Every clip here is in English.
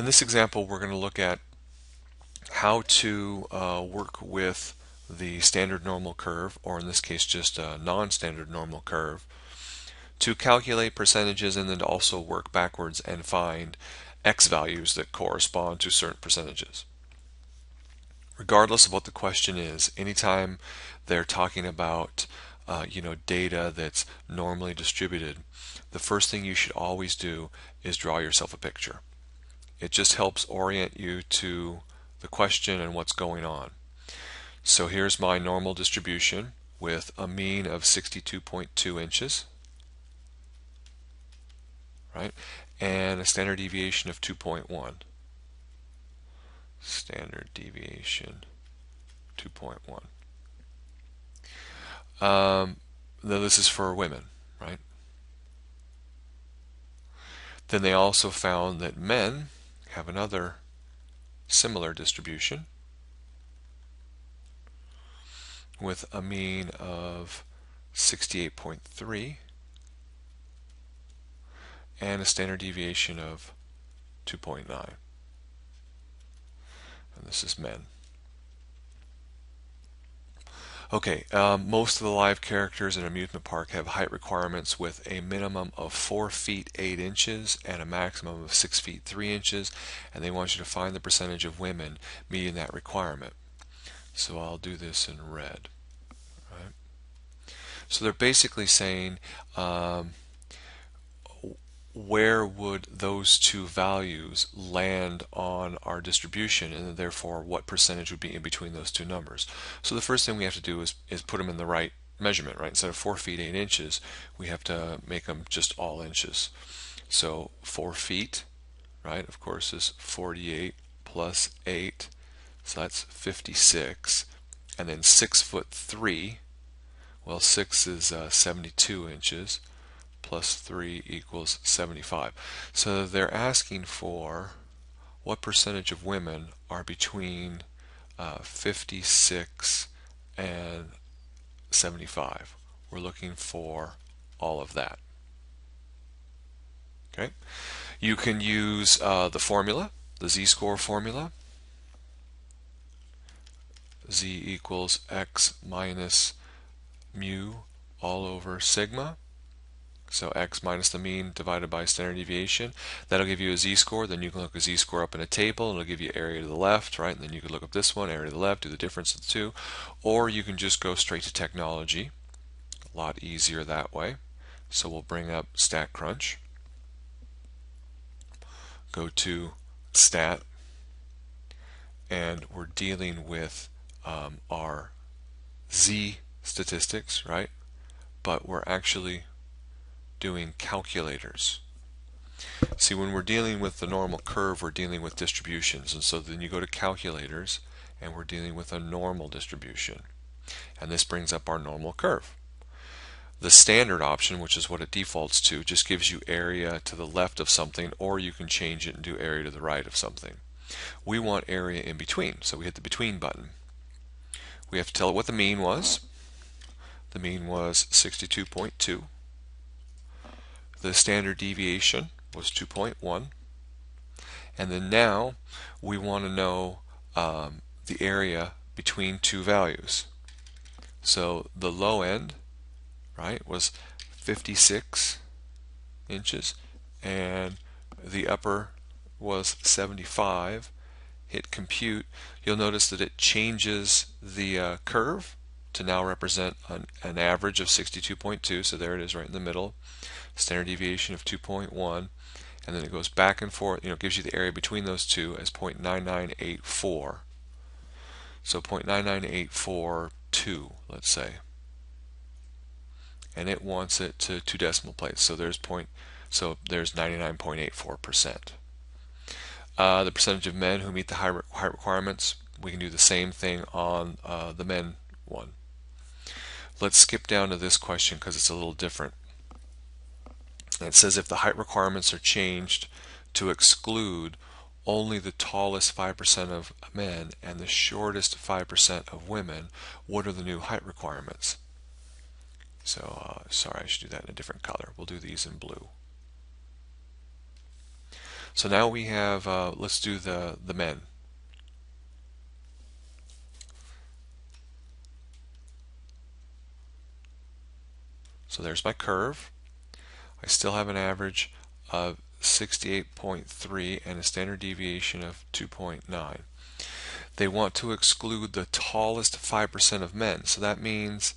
In this example, we're going to look at how to uh, work with the standard normal curve, or in this case just a non-standard normal curve, to calculate percentages and then also work backwards and find x values that correspond to certain percentages. Regardless of what the question is, anytime they're talking about uh, you know data that's normally distributed, the first thing you should always do is draw yourself a picture. It just helps orient you to the question and what's going on. So here's my normal distribution with a mean of 62.2 inches, right? And a standard deviation of 2.1. Standard deviation 2.1. Um, this is for women, right? Then they also found that men have another similar distribution with a mean of 68.3 and a standard deviation of 2.9 and this is men. Okay, um, most of the live characters in amusement park have height requirements with a minimum of 4 feet 8 inches and a maximum of 6 feet 3 inches and they want you to find the percentage of women meeting that requirement. So I'll do this in red. Right? So they're basically saying um, where would those two values land on our distribution and therefore what percentage would be in between those two numbers. So the first thing we have to do is, is put them in the right measurement, right? Instead of 4 feet 8 inches, we have to make them just all inches. So 4 feet, right, of course, is 48 plus 8, so that's 56. And then 6 foot 3, well, 6 is uh, 72 inches plus 3 equals 75. So they're asking for what percentage of women are between uh, 56 and 75. We're looking for all of that. Okay, You can use uh, the formula, the z-score formula. z equals x minus mu all over sigma. So x minus the mean divided by standard deviation. That'll give you a z-score. Then you can look a z-score up in a table and it'll give you area to the left, right? And then you can look up this one, area to the left, do the difference of the two. Or you can just go straight to technology. A lot easier that way. So we'll bring up StatCrunch. Go to stat and we're dealing with um, our z statistics, right? But we're actually doing calculators. See, when we're dealing with the normal curve, we're dealing with distributions. And so then you go to calculators, and we're dealing with a normal distribution. And this brings up our normal curve. The standard option, which is what it defaults to, just gives you area to the left of something, or you can change it and do area to the right of something. We want area in between, so we hit the between button. We have to tell it what the mean was. The mean was 62.2 the standard deviation was 2.1 and then now we want to know um, the area between two values. So the low end right was 56 inches and the upper was 75 hit compute you'll notice that it changes the uh, curve to now represent an, an average of 62.2 so there it is right in the middle standard deviation of 2.1 and then it goes back and forth you know gives you the area between those two as 0.9984 so 0.99842 let's say. And it wants it to two decimal places so there's point so there's 99.84 percent. Uh, the percentage of men who meet the height requirements we can do the same thing on uh, the men one. Let's skip down to this question because it's a little different and it says if the height requirements are changed to exclude only the tallest 5% of men and the shortest 5% of women, what are the new height requirements? So, uh, sorry, I should do that in a different color. We'll do these in blue. So now we have, uh, let's do the, the men. So there's my curve. I still have an average of 68.3 and a standard deviation of 2.9. They want to exclude the tallest 5% of men. So that means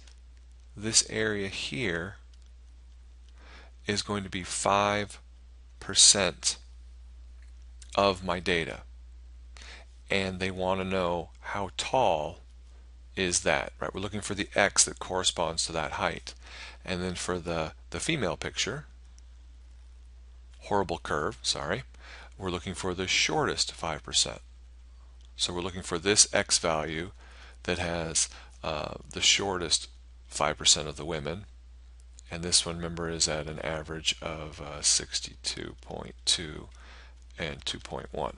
this area here is going to be 5% of my data. And they want to know how tall is that, right? We're looking for the X that corresponds to that height. And then for the, the female picture, horrible curve, sorry, we're looking for the shortest 5%. So we're looking for this X value that has uh, the shortest 5% of the women. And this one, remember, is at an average of uh, 62.2 and 2.1.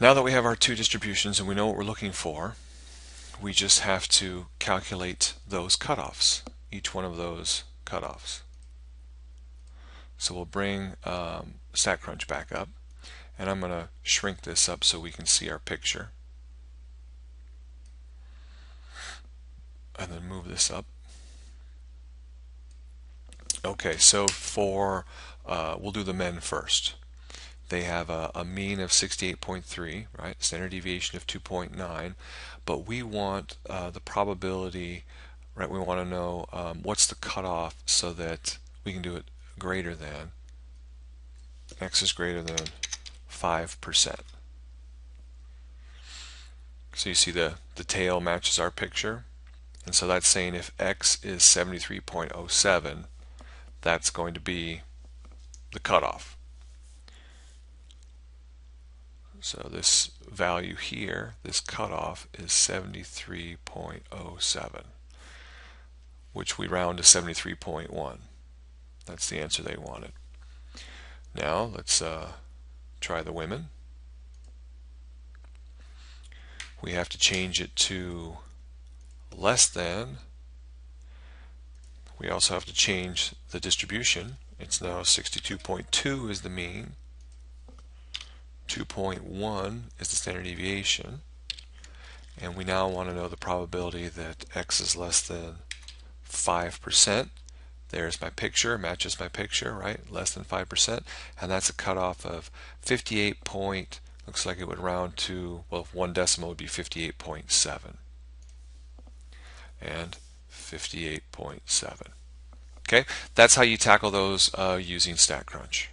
Now that we have our two distributions and we know what we're looking for, we just have to calculate those cutoffs, each one of those cutoffs. So we'll bring um, StatCrunch back up and I'm going to shrink this up so we can see our picture. And then move this up. Okay, so for, uh, we'll do the men first. They have a, a mean of 68.3, right? Standard deviation of 2.9, but we want uh, the probability, right? We want to know um, what's the cutoff so that we can do it greater than x is greater than 5%. So you see the, the tail matches our picture. And so that's saying if x is 73.07, that's going to be the cutoff. So this value here, this cutoff is 73.07, which we round to 73.1. That's the answer they wanted. Now let's uh, try the women. We have to change it to less than. We also have to change the distribution. It's now 62.2 is the mean. 2.1 is the standard deviation. And we now want to know the probability that x is less than 5%. There's my picture, matches my picture, right? Less than 5%. And that's a cutoff of 58 point, looks like it would round to, well, one decimal would be 58.7. And 58.7. Okay, that's how you tackle those uh, using StatCrunch.